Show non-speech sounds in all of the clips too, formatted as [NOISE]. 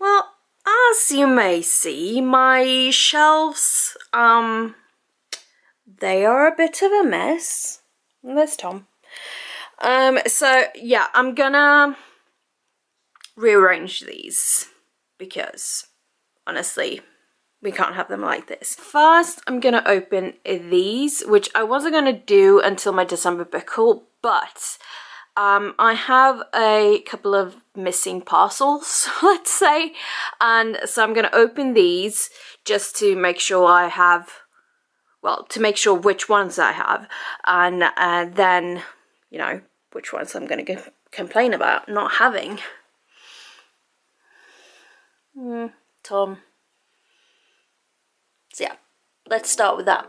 Well, as you may see, my shelves, um, they are a bit of a mess. There's Tom. Um, so yeah, I'm gonna rearrange these because honestly, we can't have them like this. First, I'm gonna open these, which I wasn't gonna do until my December book haul, but um, I have a couple of missing parcels, [LAUGHS] let's say, and so I'm gonna open these just to make sure I have, well, to make sure which ones I have, and uh, then, you know, which ones I'm gonna complain about not having. Mm, Tom. So yeah, let's start with that.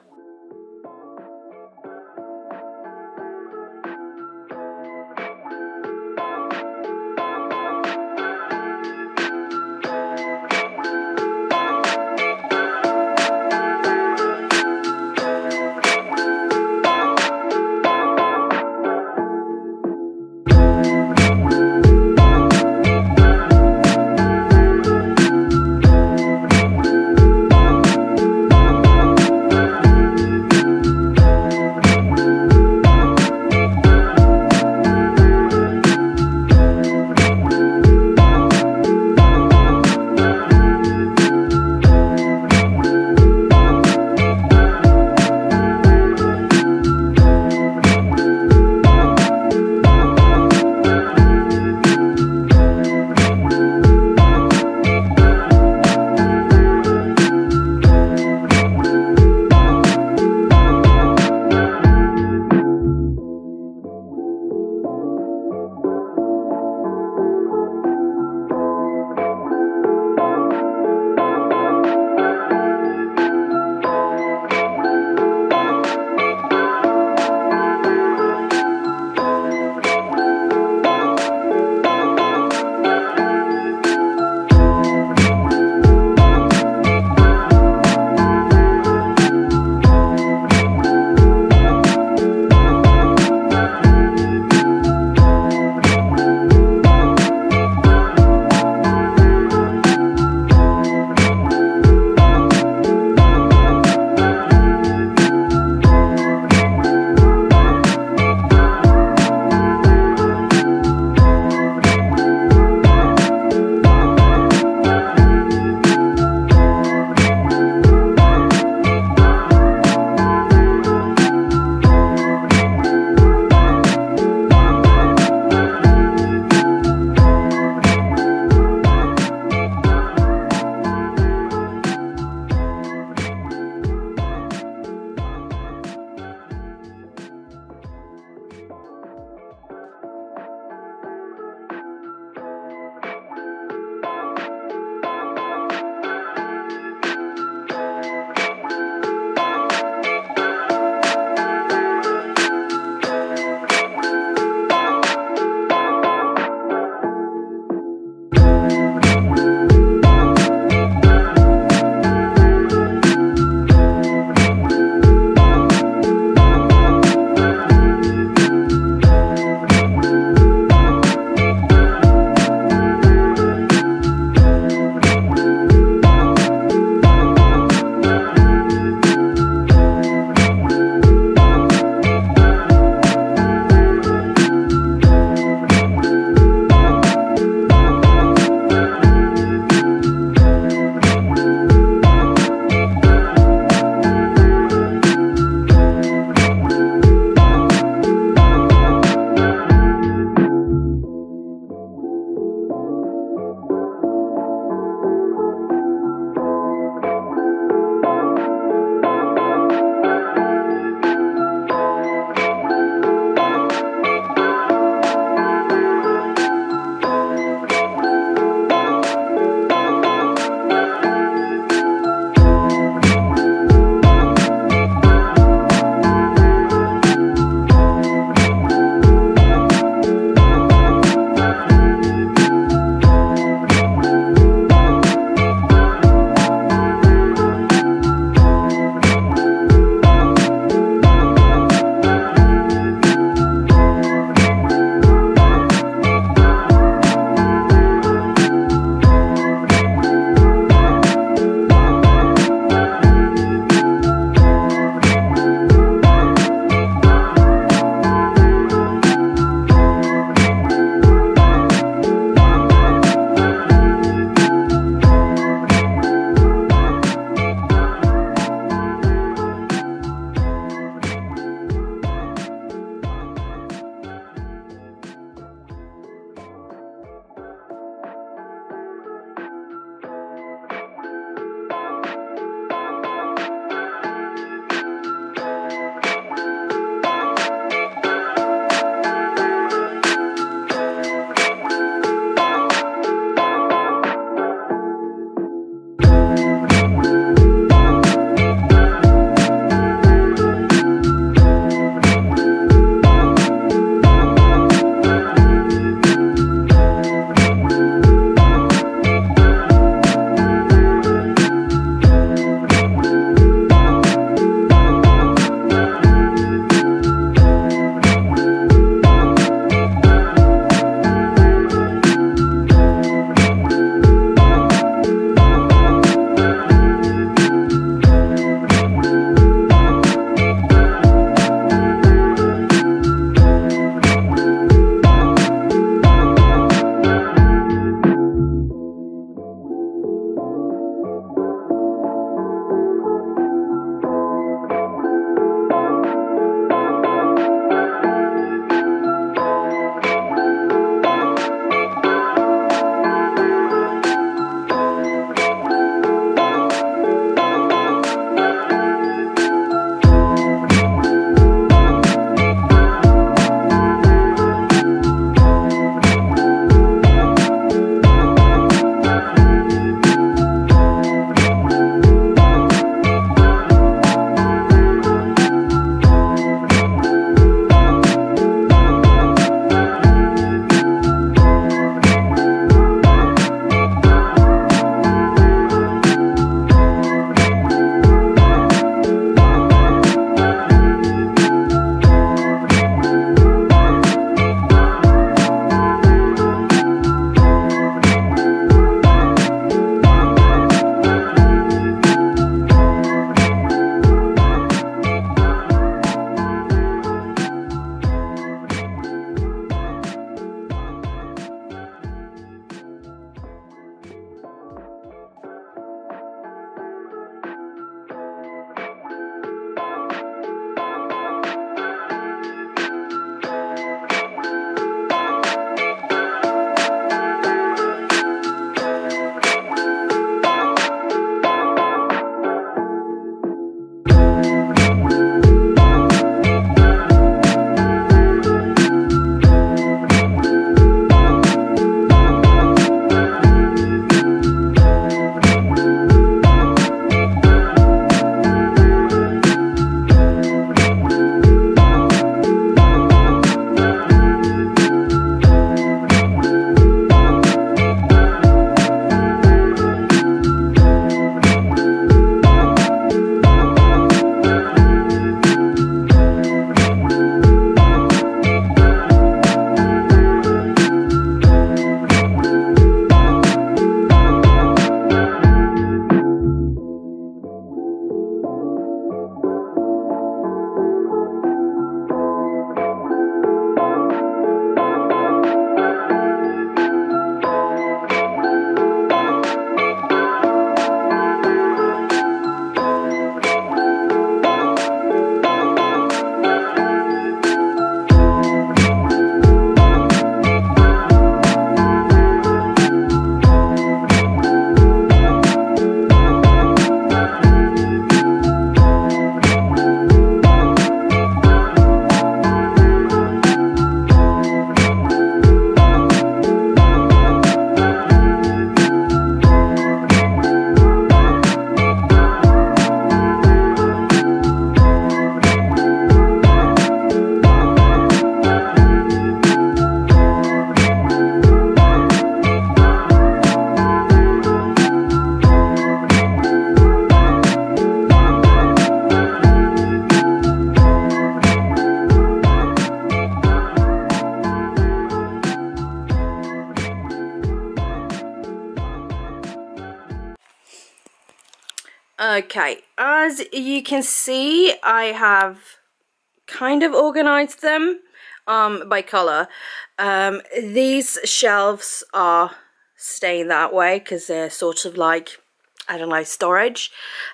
Okay, as you can see, I have kind of organized them um, by color. Um, these shelves are staying that way because they're sort of like, I don't know, storage.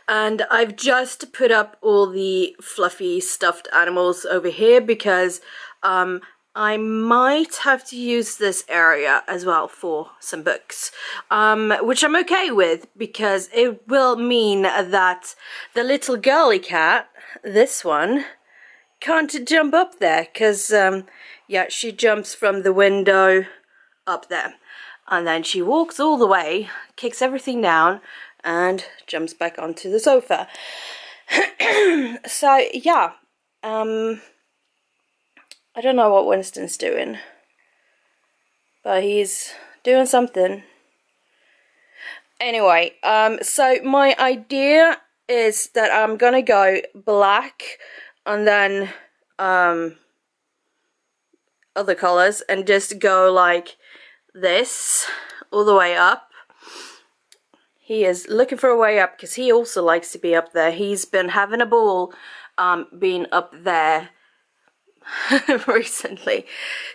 And I've just put up all the fluffy stuffed animals over here because um, I might have to use this area as well for some books, um, which I'm okay with because it will mean that the little girly cat, this one, can't jump up there because, um, yeah, she jumps from the window up there and then she walks all the way, kicks everything down and jumps back onto the sofa. [CLEARS THROAT] so, yeah, um, I don't know what Winston's doing. But he's doing something. Anyway, um, so my idea is that I'm gonna go black and then um, other colors and just go like this all the way up. He is looking for a way up because he also likes to be up there. He's been having a ball um, being up there [LAUGHS] recently.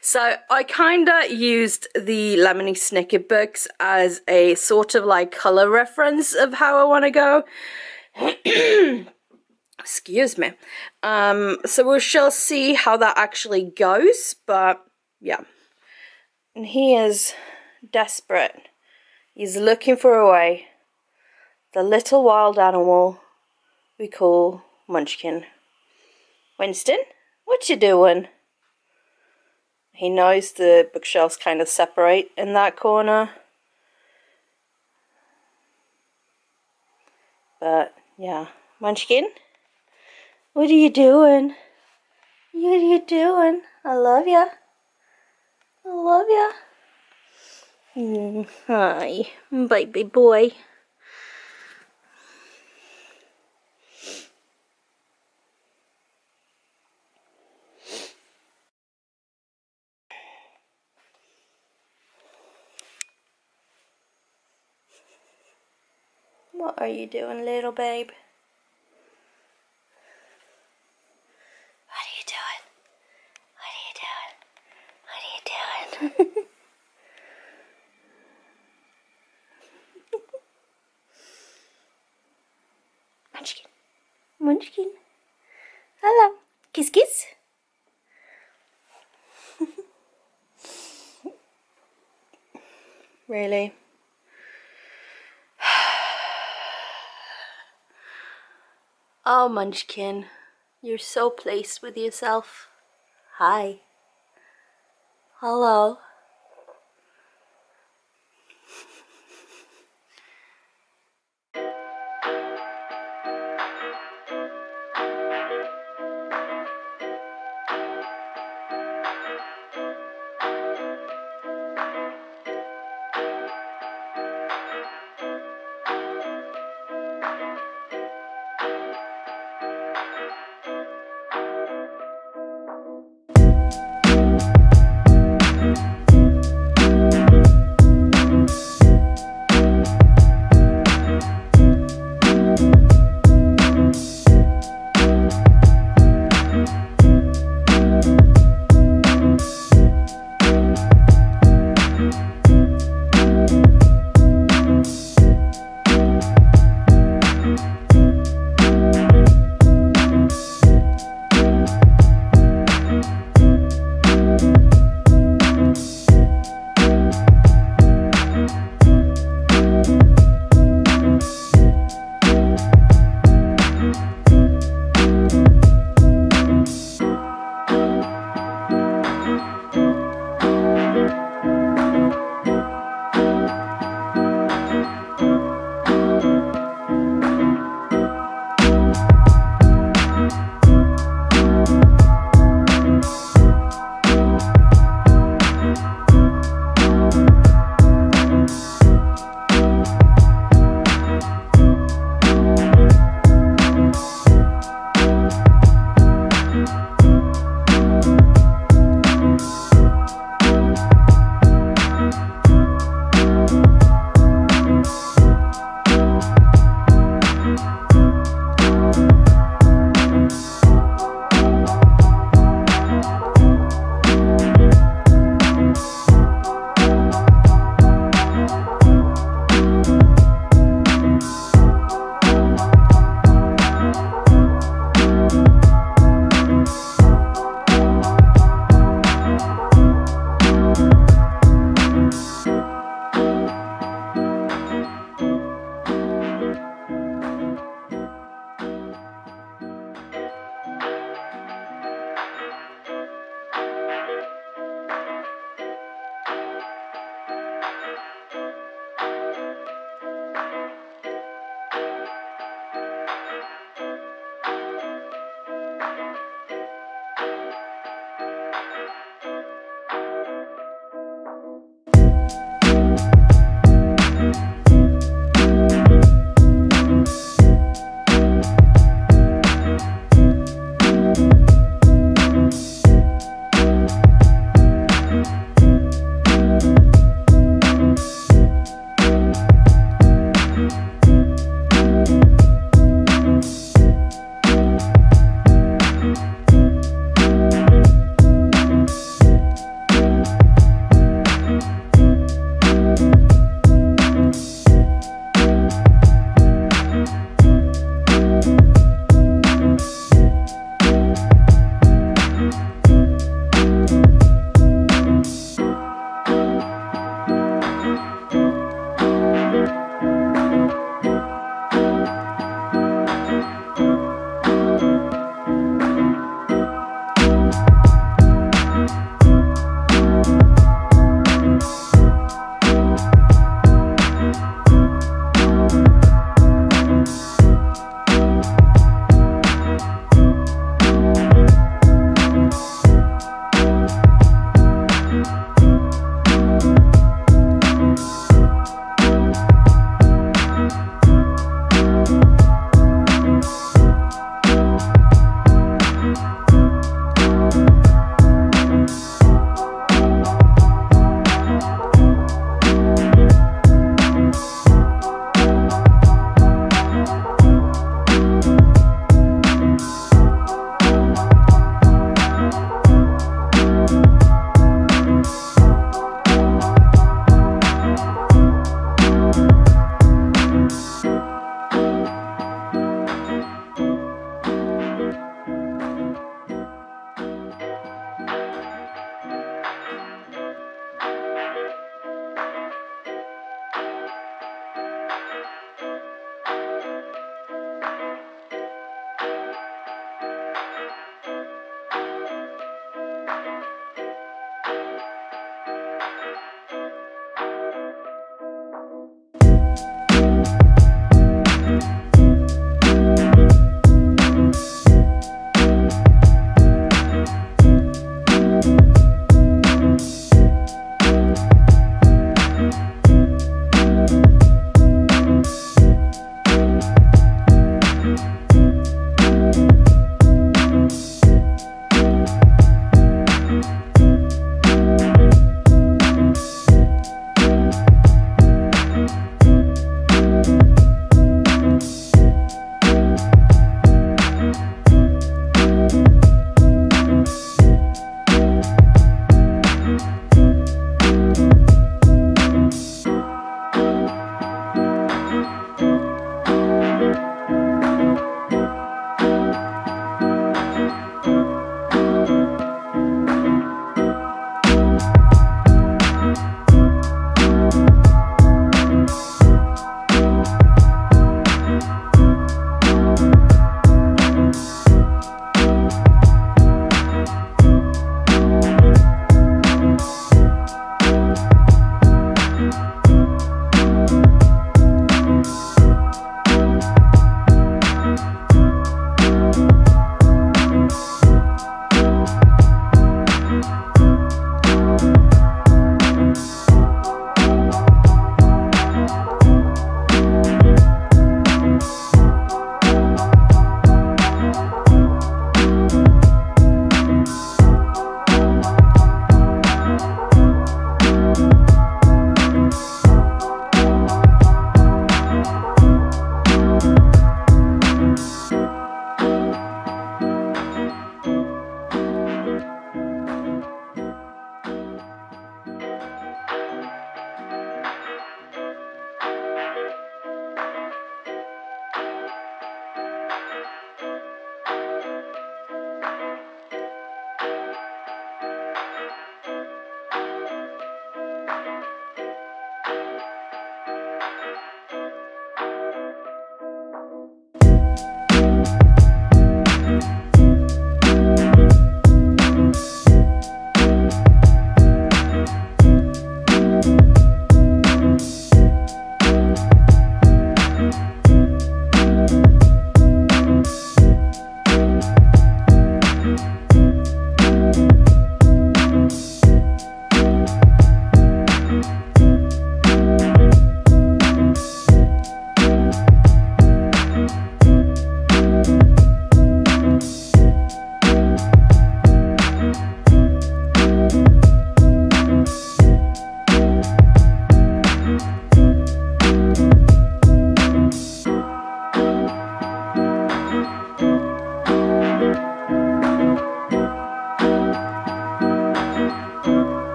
So I kind of used the Lemony Snicket books as a sort of like color reference of how I want to go. [CLEARS THROAT] Excuse me. Um, so we shall see how that actually goes, but yeah. And he is desperate. He's looking for a way. The little wild animal we call Munchkin. Winston? What you doing? He knows the bookshelves kind of separate in that corner. But, yeah. Munchkin? What are you doing? What are you doing? I love ya. I love ya. Mm, hi, baby boy. Are you doing, little babe? What are you doing? What are you doing? What are you doing? Munchkin. Munchkin. Hello. Kiss kiss. really? Oh, Munchkin, you're so pleased with yourself. Hi. Hello.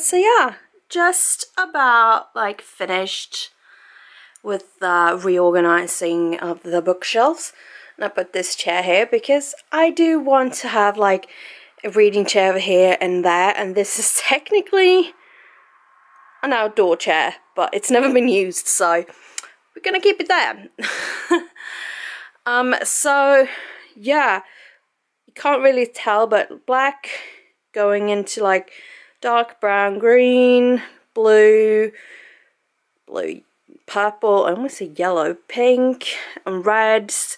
So yeah, just about like finished with uh, reorganizing of the bookshelves. And I put this chair here because I do want to have like a reading chair over here and there. And this is [LAUGHS] technically an outdoor chair, but it's never been used, so we're gonna keep it there. [LAUGHS] um, so yeah, you can't really tell, but black going into like dark brown, green, blue, blue, purple, I almost say yellow, pink, and reds,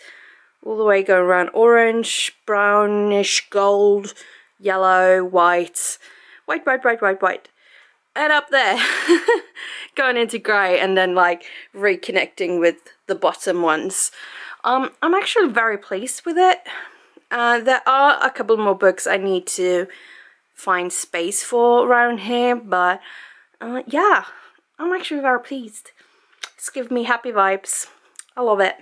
all the way going around orange, brownish, gold, yellow, white, white, white, white, white, white, and up there, [LAUGHS] going into grey, and then like reconnecting with the bottom ones. Um, I'm actually very pleased with it. Uh, there are a couple more books I need to find space for around here, but uh, yeah, I'm actually very pleased. It's giving me happy vibes. I love it.